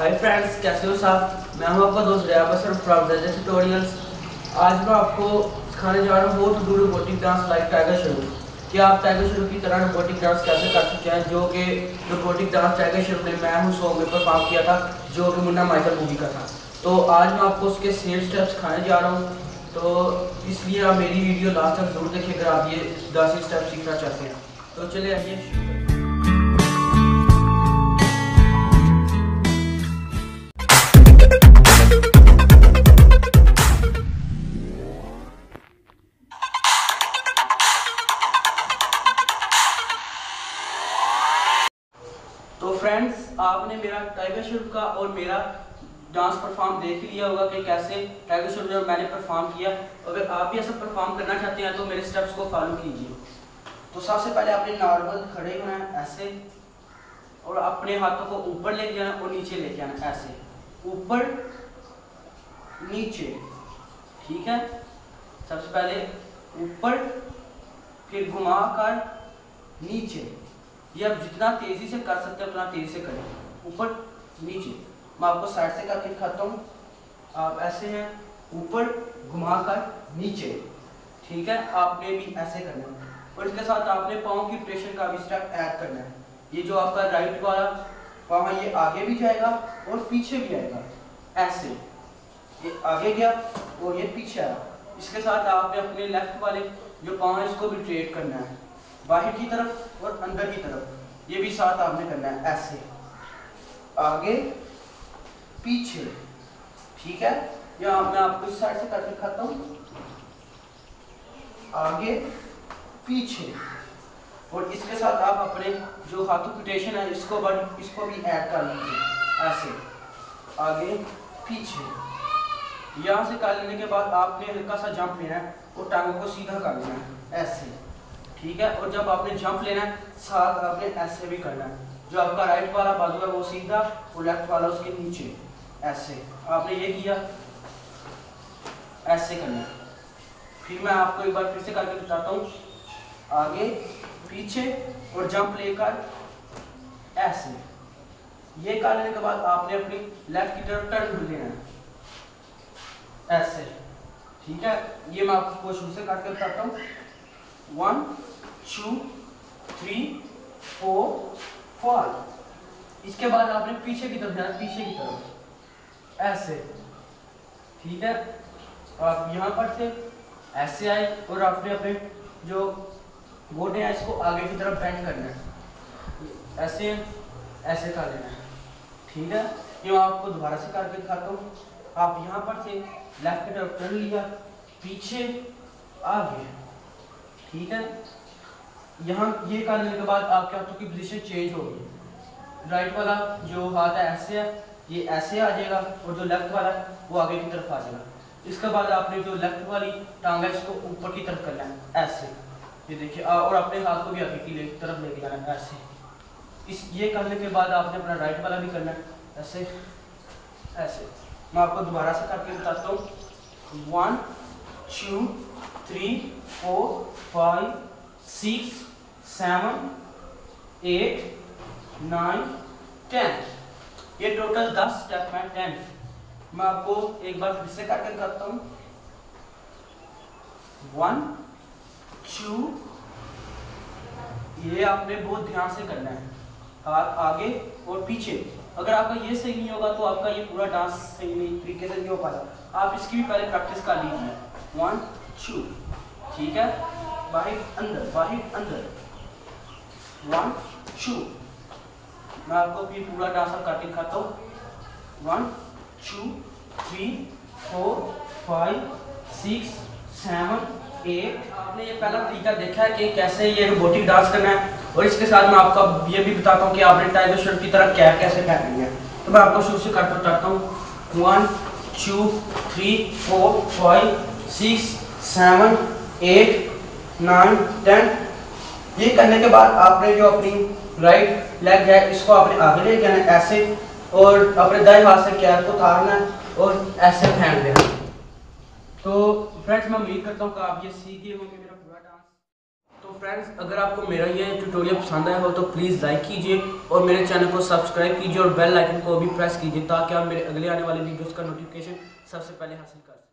Hi friends कैसे हो साहब मैं हूँ आपका दोस्त रिया बसर फ्रॉम जजेस ट्यूटोरियल्स आज मैं आपको सिखाने जा रहा हूँ to do robotic dance like tiger शुरू कि आप टाइगर शुरू की तरह रोबोटिक डांस कैसे कर सकते हैं, जो कि रोबोटिक डांस टाइगर शुरू ने मैं हूँ सॉन्ग में परफॉर्म किया था, जो कि मुन्ना माइकल मूवी का था। तो आज मैं आपको उसके सेम स्टेप्स सिखाने जा रहा हूँ। तो इसलिए आप मेरी वीडियो लास्ट तक ज़रूर देखिए अगर आप ये डांसिंग स्टेप सीखना चाहते हैं। तो चलिए आइए। फ्रेंड्स आपने मेरा टाइगर श्रॉफ का और मेरा डांस परफॉर्म देख लिया होगा कि कैसे टाइगर श्रॉफ जो मैंने परफॉर्म किया। अगर आप भी ऐसा परफॉर्म करना चाहते हैं तो मेरे स्टेप्स को फॉलो कीजिए। तो सबसे पहले आपने नॉर्मल खड़े होना है, ऐसे, और अपने हाथों को ऊपर लेके जाना और नीचे लेके आना ऐसे। ऊपर, नीचे, ठीक है? सबसे पहले ऊपर, फिर घुमा कर नीचे। ये आप जितना तेज़ी से कर सकते हैं, उतना तेज़ी से करें। ऊपर, नीचे। मैं आपको साइड से करके दिखाता हूँ। आप ऐसे हैं, ऊपर घुमा कर नीचे। ठीक है? आपने भी ऐसे करना है। और इसके साथ आपने पाँव की प्रेशर का भी स्टेप ऐड करना है। ये जो आपका राइट वाला पाँव है, ये आगे भी जाएगा और पीछे भी आएगा। ऐसे। ये आगे गया और ये पीछे आया। इसके साथ आपने अपने लेफ़्ट वाले जो पाँव है, इसको भी ट्रेड करना है। बाहर की तरफ़ और अंदर की तरफ़। ये भी साथ आपने करना है, ऐसे। आगे, पीछे। ठीक है? यहाँ मैं आपको इस साइड से करके दिखाता हूँ। आगे, पीछे। और इसके साथ आप अपने जो हाथों की रोटेशन है, इसको बड़ इसको भी ऐड कर लीजिए। ऐसे। आगे, पीछे। यहाँ से कर लेने के बाद आपने हल्का सा जंप लेना है और टांगों को सीधा कर लेना है। ऐसे। ठीक है? और जब आपने जंप लेना है, साथ आपने ऐसे भी करना है। जो आपका राइट वाला बाजू है, वो सीधा और लेफ़्ट वाला उसके नीचे। ऐसे आपने ये किया। ऐसे करना फिर मैं आपको एक बार फिर से करके बताता हूँ। आगे, पीछे और जंप लेकर ऐसे ये कर लेने के बाद आपने अपनी लेफ़्ट की तरफ़ टर्न लेना है। ऐसे ठीक है? ये मैं आपको शुरू से करके बताता हूँ। इसके बाद आपने पीछे की तरफ़ जाना, पीछे की तरफ़। ऐसे। ठीक है? आप यहाँ पर से ऐसे आए और आपने अपने जो गोडे हैं, इसको आगे की तरफ़ बेंड करना है। ऐसे ऐसे कर लेना है। ठीक है? ये मैं आपको दोबारा से करके दिखाता हूँ। आप यहाँ पर से लेफ़्ट की तरफ़ टर्न लिया, पीछे, आगे। ठीक है? यहाँ ये करने के बाद आपके हाथों की पोजीशन चेंज होगी। राइट वाला जो हाथ है ऐसे है, ये ऐसे आ जाएगा और जो लेफ़्ट वाला है, वो आगे की तरफ़ आ जाएगा। इसके बाद आपने जो लेफ़्ट वाली टांग है, इसको ऊपर की तरफ़ करना है, ऐसे। ये देखिए और अपने हाथ को भी आगे की तरफ़ लेके जाना है, ऐसे। इस, ये करने के बाद आपने अपना राइट वाला भी करना है, ऐसे ऐसे। मैं आपको दोबारा से करके बताता हूँ। One two three four five six seven eight nine ten ये टोटल दस स्टेप है टेन मैं आपको एक बार फिर से करके करता हूँ. वन टू ये आपने बहुत ध्यान से करना है. हाथ आगे और पीछे. अगर आपका ये सही नहीं होगा तो आपका ये पूरा डांस सही नहीं तरीके से नहीं हो पाएगा. आप इसकी भी पहले प्रैक्टिस कर लीजिए. वन टू ठीक है? बाहर, अंदर बाहर, अंदर. वन टू मैं आपको भी पूरा डांस अब करके दिखाता हूँ. One two three four five six seven eight आपने ये पहला तरीका देखा है कि कैसे ये रोबोटिक डांस करना है? और इसके साथ मैं आपको ये भी बताता हूँ कि आपने टाइगर शर्ट की तरह कैप कैसे पहननी है। तो मैं आपको शुरू से करके बताता हूँ. One two three four five six, seven, eight, nine, ten. ये करने के बाद आपने जो अपनी राइट लेग है, इसको आपने आगे ले जाना ऐसे। और अपने दाएँ हाथ से कैप को उतारना और ऐसे फेंक देना तो फ्रेंड्स मैं उम्मीद करता हूँ कि आप ये सीख गए होंगे मेरा पूरा डांस तो फ्रेंड्स अगर आपको मेरा ये ट्यूटोरियल पसंद आया हो तो प्लीज़ लाइक कीजिए और मेरे चैनल को सब्सक्राइब कीजिए और बेल आइकन को भी प्रेस कीजिए ताकि आप मेरे अगले आने वाले वीडियोज़ का नोटिफिकेशन सबसे पहले हासिल कर सकें।